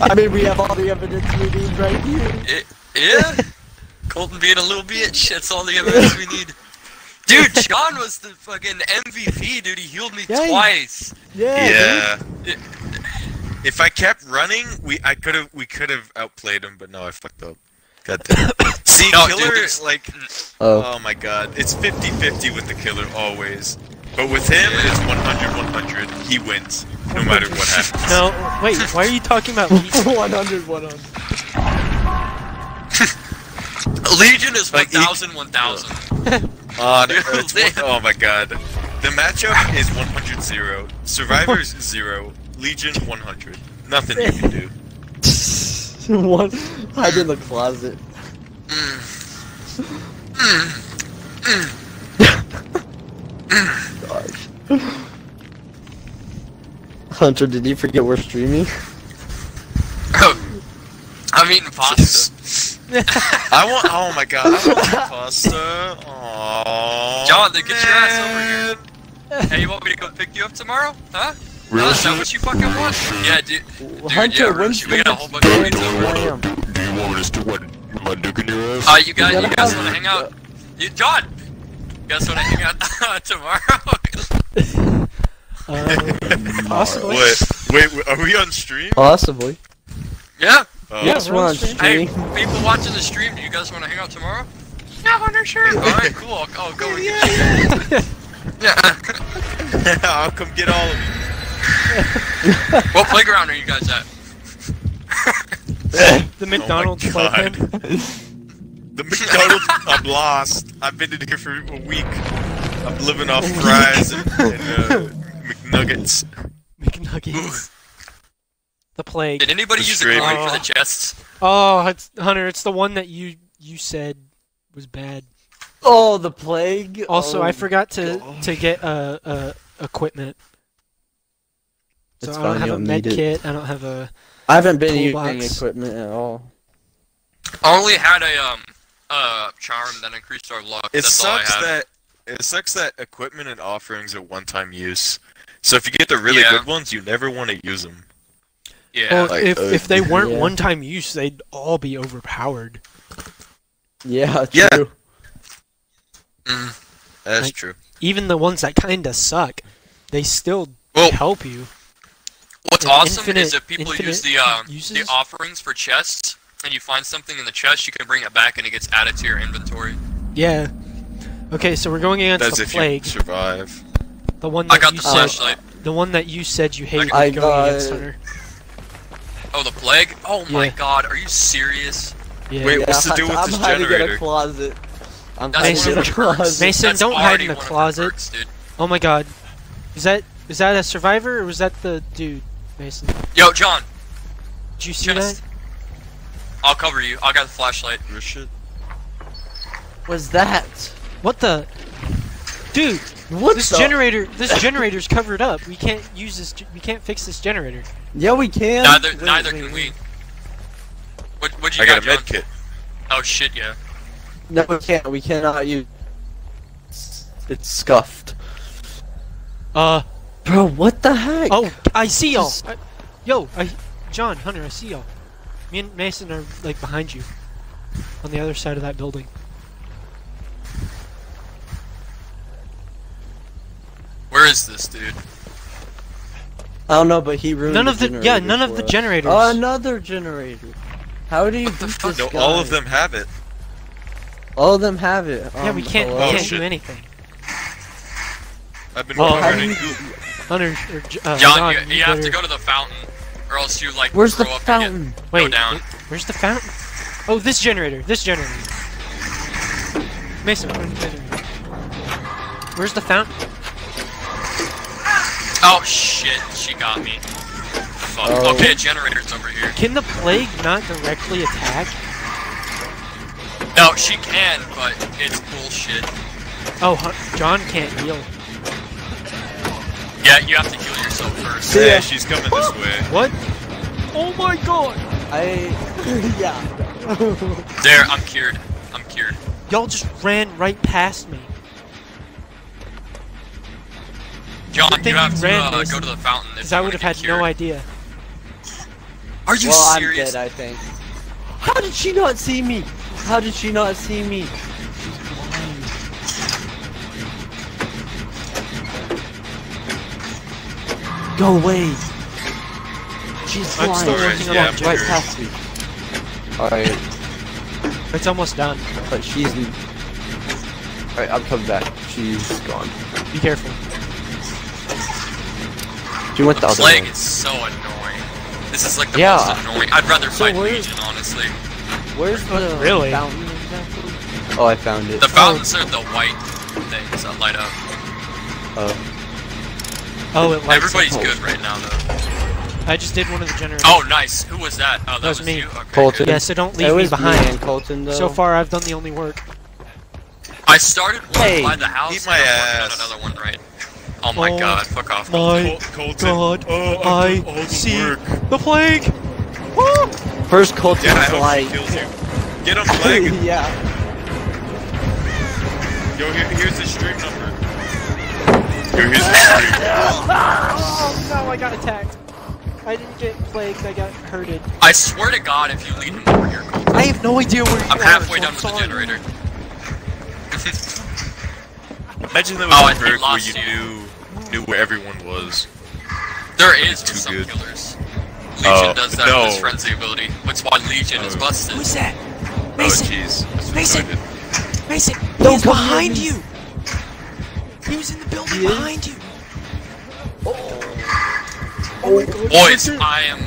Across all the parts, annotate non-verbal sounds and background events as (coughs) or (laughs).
I mean, we have all the evidence we need right here. It, yeah. (laughs) Colton being a little bitch. That's all the evidence we need. Dude, (laughs) John was the fucking MVP, dude. He healed me Yeah, twice. Yeah. Yeah. If I kept running, we I could have we could have outplayed him, but no, I fucked up. God damn. (laughs) See, No, killer there's- like Oh. oh my god, it's 50-50 with the killer always. But with him, it's 100-100. He wins, no matter what happens. (laughs) No, wait. Why are you talking about me? (laughs) 100, 100. (laughs) Legion is Like, he- 1000, 1000. Oh, no, Dude, it's one- oh my god. The matchup is 100-0. Survivors 0. Legion 100. Nothing you can do. One, hide in the closet. Mm. Mm. Mm. Gosh. Hunter, did you forget we're streaming? (laughs) I'm eating pasta. I want. Oh my god. I want pasta. Aww. John, then get your ass over here. Hey, you want me to come pick you up tomorrow? Huh? Huh? Is that what you fucking want? Yeah, dude. Dude, Hunter, yeah, when's the we got a whole bunch of game? pizza. Damn. Do you want me to stick my, my dick in your ass? Uh, you guys, You you guys want to hang out? You, John, you guys want to hang out tomorrow? Uh, (laughs) (laughs) possibly. Wait, wait, wait, are we on stream? Possibly. yeah. Oh, Yes, we're we're on on stream. Hey, people watching the stream, do you guys want to hang out tomorrow? Yeah, Hunter, sure. All right, cool. I'll, I'll go with you. Yeah. (laughs) I'll come get all of you. what playground are you guys at? The McDonald's Oh my playpen. God. The McDonald's. (laughs) I'm lost. I've been in here for a week. I'm living off fries and, and uh, McNuggets. McNuggets. The plague. Did anybody The use the stream. coin for the chests? Oh, it's, Hunter, it's the one that you you said was bad. Oh, the plague. Also, oh, I forgot to gosh. to get uh, uh equipment. So It's I don't fine, have a don't med need it. kit. I don't have a. I haven't been using toolbox. equipment at all. I only had a um uh charm that increased our luck. It That's all I sucks that it sucks that equipment and offerings are one-time use. So if you get the really Yeah. good ones, you never want to use them. Yeah. Well, like, if uh, if they weren't yeah. one-time use, they'd all be overpowered. Yeah, Yeah. true. Mm. That's Like- true. Even the ones that kinda suck, they still Well, help you. what's and awesome infinite- is if people use the infinite um the offerings for chests, and you find something in the chest, you can bring it back and it gets added to your inventory. Yeah. Okay, so we're going against That's the if plague, you survive. the one I that got you the said, flashlight. the one that you said you hated I going got against. Hunter. Oh, the plague? Oh my god, are you serious? Yeah. Wait, Yeah, what's to do with I'm this hiding in generator? a closet. I'm That's hiding Mason- in a one of her perks. closet. Mason, That's don't hide in the one of closet. perks, dude. Oh my god. Is that is that a survivor or was that the dude, Mason? Yo, John, Did you see chest. that? I'll cover you. I got the flashlight. Real shit. What's that? What the? Dude, What this the? generator, this generator's covered up. We can't use this. We can't fix this generator. Yeah, we can. Neither, Wait, neither wait, can wait. we. What, what'd you I got a med kit. Oh shit, yeah. No, we can't. We cannot use. It's, it's scuffed. Uh Bro, what the heck? oh, I see y'all. Yo, I, John, Hunter, I see y'all. Me and Mason are like behind you, on the other side of that building. Where is this dude? I don't know, but he ruined None of the yeah, none of the us. generators. Oh, another generator. How do you What the beat fuck? this No, guy? all of them have it. All of them have it. yeah, we Um, can't. we can't shit. do anything. I've been Well, working on you- (laughs) Hunter, or, uh, John, you, you you have to go to the fountain, or else you like Where's the throw up and fountain? Wait, down. wait, where's the fountain? Oh, this generator. This generator. Mason, where's the generator? Where's the fountain? Oh shit, she got me. Fuck. Oh. Okay, generator's over here. Can the plague not directly attack? No, she can, but it's bullshit. Oh, John can't heal. Yeah, you have to heal yourself first. Yeah, she's coming this (laughs) way. What? Oh my god! I. (laughs) yeah. There, I'm cured. I'm cured. Y'all just ran right past me. John, thing you have you to ran, uh, go to the fountain. if Because I wanna would have get had no idea. Are Are you well, serious? I'm dead, I think. How did she not see me? How did she not see me? Go away! She's I'm flying still Alright, yeah, the right past me. Alright, It's almost done. but she's. Alright, I'm coming back. She's gone. Be careful. She went the, The other plague way. is so annoying. This is like the Yeah. most annoying. I'd rather So fight where- Legion, honestly. Where's the Really? fountain exactly? Oh, I found it. The fountains are the white things that light up. Oh. Oh, it lights Everybody's up. good right now, though. I just did one of the generators. Oh, nice. Who was that? Oh, that, That was me. you. Okay, Colton. good. Yeah, so don't it leave me behind. and Colton though. So far, I've done the only work. I started one Hey, by the house. eat my and I'm working ass. on another one right. Oh my Oh god, fuck off. My Col- Colton. God, Oh, I I've done all the see work. the plague. Woo! First Colton's Yeah, I hope like. kills you. Get him, leg. (laughs) yeah. Yo, here, here's the stream number. Yo, here's the. Oh no, I got attacked. I didn't get plagued. I got hurted. I swear to god, if you lead me over here, Colton. I have no idea where you I'm are. halfway so done I'm halfway done with the generator. Imagine there Oh, I was a think where you you. knew knew where everyone was. there is Too with some good. killers. Legion Oh, does that no. with his frenzy ability. That's why Legion is Oh. busted. Who's that? Oh, Mason, jeez. Mason. Mason, Don't he's come near behind me. you. He was in the building He is? behind you. Oh Boys, I am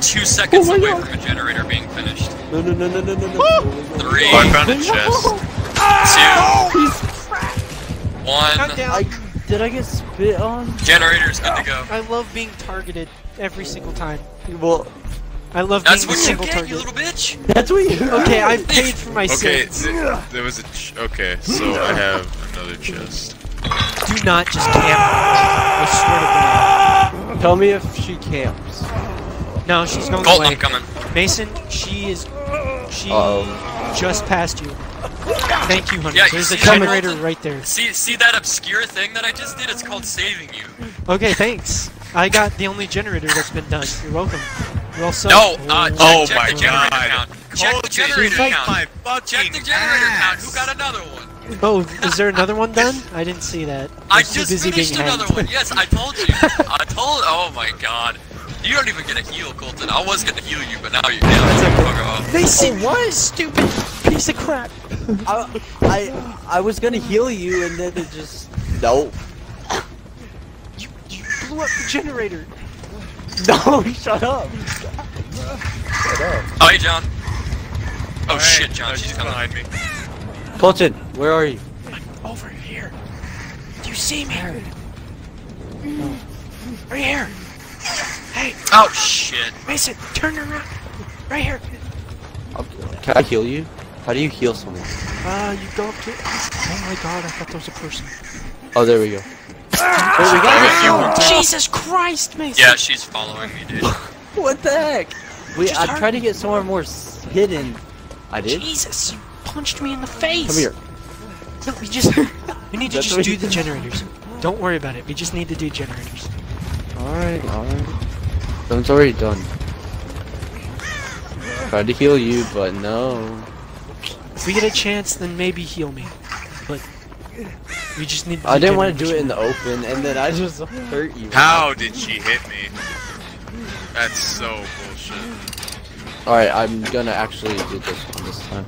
two seconds Oh away God. from a generator being finished. No, no, no, no, no, no, no. Three, Oh, I found a chest. two, one. Count down. I, did I get spit on? Generator's good to go. I love being targeted every single time. Well, I love That's being a what you single get, you little bitch. that's what you. (laughs) Okay, I've paid for my Okay, sins. th- there was a. Ch- okay, so I (laughs) have another chest. Do not just camp. I swear to Tell me if she camps. No, she's going Colton, away. I'm coming. Mason, she is. She Uh-oh. just passed you. Thank you, honey. Yeah, There's a see that, generator Colton? right there. See, see that obscure thing that I just did? It's called saving you. Okay, thanks. I got the only generator that's been done. You're welcome. You're all set. No, uh, check, Oh check my the generator God. count. Check the generator she's like count. my fucking Check the generator count. ass. Who got another one? Oh, is there another one done? I didn't see that. I was too just busy finished being another hacked. one. Yes, I told you. I told. Oh my god. You don't even get a heal, Colton. I was gonna heal you, but now you. Now That's you okay. fuck off. Mason, what? Stupid piece of crap. I, I, I was gonna heal you, and then it just. Nope. You, you blew up the generator. No, (laughs) shut up. Shut. Oh, hey, John. Oh Alright, shit, John. uh, She's coming. behind me. Colton, where are you? Over here. Do you see me? Right here. Hey, Oh shit. Mason, turn around. Right here. Can I heal you? How do you heal someone? Uh, you go up to. Oh my god, I thought there was a person. Oh, there we go. Ah! Wait, we got You- Jesus Christ, Mason. Yeah, she's following me, dude. (laughs) What the heck? Wait, Just I tried to get somewhere more hidden. I did. Jesus, you punched me in the face. Come here. No, we just. (laughs) We need to That's just do the generators. Don't worry about it. We just need to do generators. Alright, alright. It's already done. Tried to heal you, but no. If we get a chance, then maybe heal me. But we just need. To I didn't want to do it in the open, and then I just hurt you. How did she hit me? That's so bullshit. Alright, I'm gonna actually do this one this time.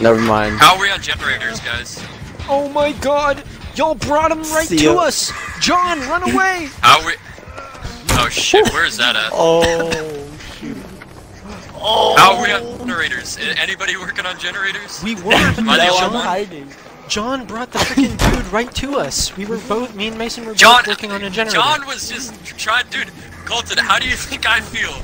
Never mind. How are we on generators, guys? Oh my God! Y'all brought him right See to ya. us. John, run away! (laughs) How are we? Oh shit, where is that at? (laughs) Oh, shoot. How are we on generators? Anybody working on generators? We were. Am I the only I'm one? hiding. John brought the freaking (laughs) dude right to us. We were both. Me and Mason were John, both working on a generator. John was just trying, dude. Colton, how do you think I feel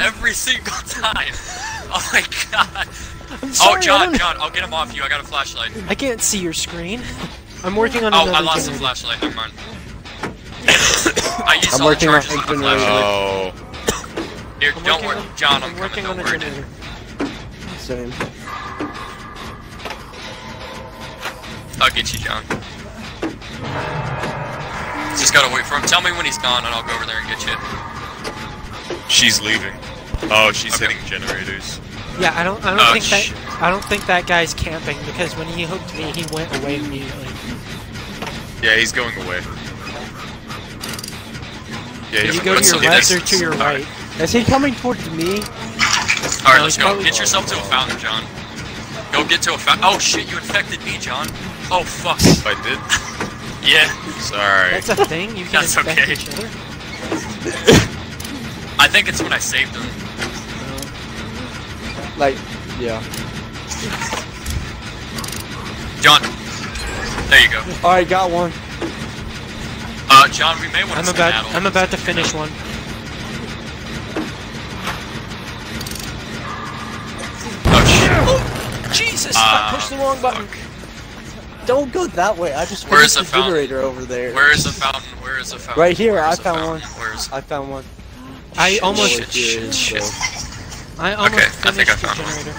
every single time? (laughs) Oh my god. I'm oh, sorry, oh, I John, John, I'll get him off you. I got a flashlight. I can't see your screen. (laughs) I'm working on Oh, another I lost the flashlight. Never mind. (coughs) I used I'm all working on charges on the generator. flashlight. Oh. Here, I'm don't worry, on- John. I'm, I'm coming. working Don't on a worry, dude. generator. Same. I'll get you, John. Just just gotta wait for him. Tell me when he's gone, and I'll go over there and get you. She's leaving. Oh, she's Okay. hitting generators. Yeah, I don't. I don't Oh, think that. I don't think that guy's camping because when he hooked me, he went away immediately. Yeah, he's going away. Yeah, Did he's you go to your left this. or to your Alright. right? Is he coming towards me? All right, No, let's go. Get yourself to a fountain, John. Go get to a fountain. Oh shit, you infected me, John. Oh fuck. If I did, Yeah, sorry. That's a thing. You can That's infect okay. each other. I think it's when I saved him. Like, yeah. John. There you go. Alright, got one. Uh, John, we may want to I'm send about. I'm about to finish one. Oh shit. Jesus! Ah, I pushed the wrong button. Don't go that way. I just Where is finished the the fountain? generator over there. Where is the fountain? Where is the fountain? Right here, I found fountain? one. Where's? I found one. I Shit, almost. shit, Shit, shit, so- I almost Okay, I think finished I the found one. generator.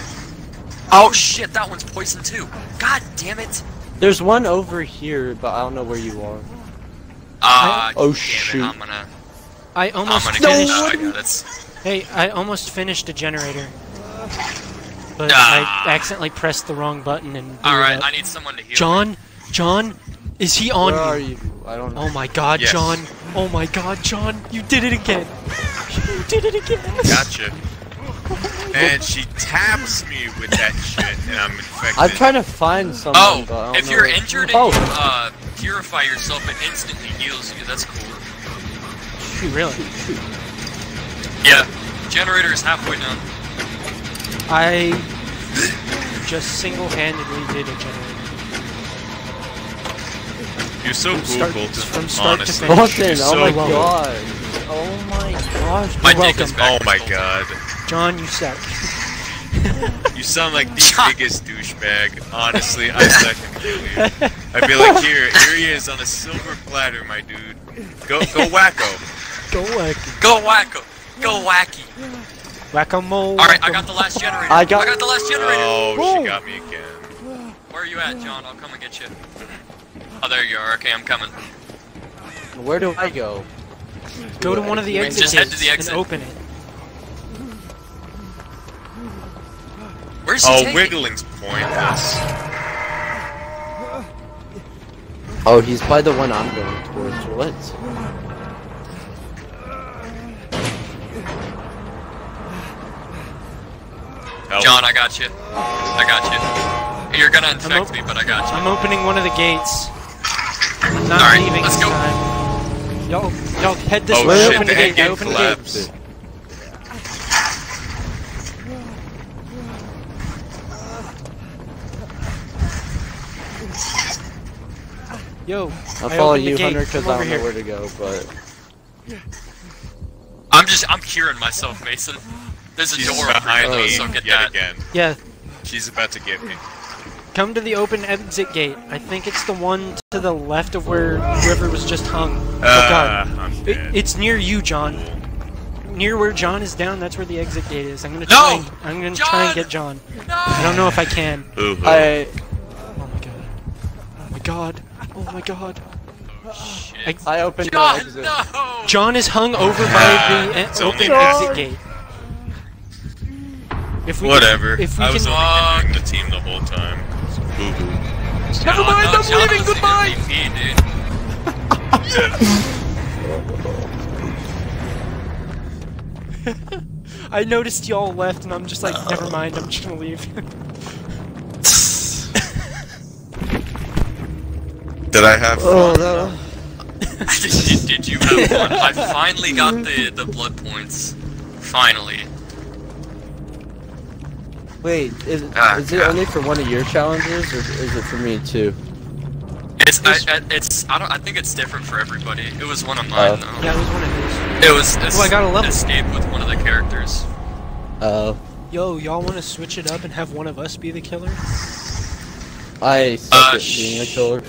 Oh shit, that one's poison too. God damn it. There's one over here, but I don't know where you are. Ah, Oh, damn shoot. It, I'm gonna. I I'm almost gonna finished. get. Uh, I. Hey, I almost finished a generator. But Ah. I accidentally pressed the wrong button and. blew All it right, up. I need someone to heal. me. John, John, is he on where are you? I don't know. Oh my God, Yes. John! Oh my God, John! You did it again! You did it again! Gotcha. And she taps me with that shit, and I'm infected. I'm trying to find someone, Oh, but I don't if know you're injured and oh, you uh, purify yourself, it instantly heals you. That's cool. really? Yeah. Generator is halfway done. I just single-handedly did a generator. You're so From cool, start- Colton. from start to finish. Colton, You're oh so my cool. god. Oh my gosh. My You're dick is back. Oh my god. John, you suck. (laughs) You sound like the biggest douchebag. Honestly, I second kill you. I'd be like, here, here he is on a silver platter, my dude. Go, go wacko. Go whack. Go wacko. Go wacky. Whack-a-mole. All right, I got the last generator. I got- the last generator. Oh, Boom. she got me again. Where are you at, John? I'll come and get you. Oh, there you are. Okay, I'm coming. Where do I go? Go to one of the Just exit Just head to the exit. and open it. Where's oh, he Oh, taking? wiggling's pointless. Oh, he's by the one I'm going towards. What? Help. John, I got you. I got you. You're gonna infect me, but I got you. I'm opening one of the gates. I'm not Alright, leaving let's this go. time. Y'all, y'all head this Oh way. Shit, open the the gate. Gate open the gate. Yo, I'll I follow you. Hunter, because I don't here. know where to go, but... I'm just, I'm curing myself, Mason. There's a She's door behind me so get yet that. again. Yeah, She's about to get me. come to the open exit gate. I think it's the one to the left of where River was just hung. oh god. Uh, I'm It, dead. it's near you, John. Near where John is down, that's where the exit gate is. I'm gonna No! try. and- I'm gonna try and get John. No! I don't know if I can. Ooh-hoo. I... Oh my god. Oh my god. Oh my god. Shit. I opened the John, exit. no! John is hung over by the it's e- open half. exit gate. If we Whatever. Can, if we I was can, only ah. hindering the team the whole time. Boo-hoo. Never mind, I'm leaving, goodbye! MVP, dude. (laughs) I noticed y'all left, and I'm just like, never mind. I'm just gonna leave. (laughs) Did I have Oh, no. did, (laughs) did you have one? I finally got the, the blood points. Finally. Wait, is, Ah, is it God. only for one of your challenges, or is it for me too? It's, I, I, it's, I don't, I think it's different for everybody. It was one of mine, Oh. though. yeah, it was one of his. It was, es- Oh, I got a level. escape with one of the characters. Uh, Yo, y'all want to switch it up and have one of us be the killer? I suck Uh, at being a killer.